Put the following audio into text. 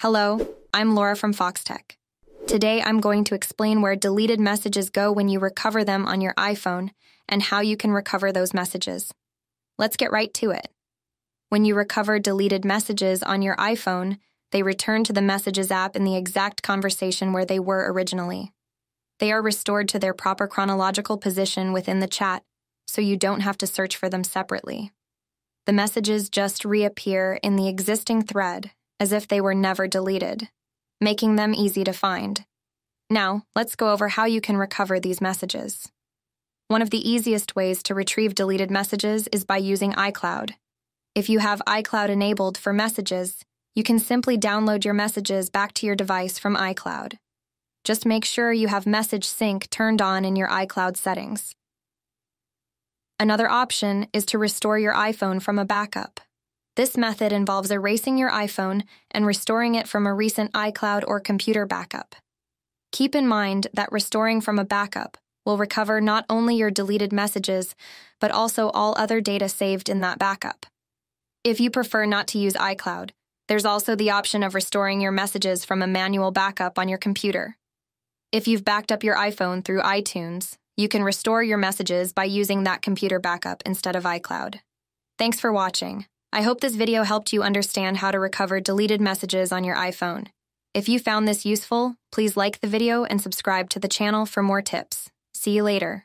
Hello, I'm Laura from Foxtecc. Today I'm going to explain where deleted messages go when you recover them on your iPhone and how you can recover those messages. Let's get right to it. When you recover deleted messages on your iPhone, they return to the Messages app in the exact conversation where they were originally. They are restored to their proper chronological position within the chat, so you don't have to search for them separately. The messages just reappear in the existing thread as if they were never deleted, making them easy to find. Now, let's go over how you can recover these messages. One of the easiest ways to retrieve deleted messages is by using iCloud. If you have iCloud enabled for messages, you can simply download your messages back to your device from iCloud. Just make sure you have Message Sync turned on in your iCloud settings. Another option is to restore your iPhone from a backup. This method involves erasing your iPhone and restoring it from a recent iCloud or computer backup. Keep in mind that restoring from a backup will recover not only your deleted messages, but also all other data saved in that backup. If you prefer not to use iCloud, there's also the option of restoring your messages from a manual backup on your computer. If you've backed up your iPhone through iTunes, you can restore your messages by using that computer backup instead of iCloud. Thanks for watching. I hope this video helped you understand how to recover deleted messages on your iPhone. If you found this useful, please like the video and subscribe to the channel for more tips. See you later.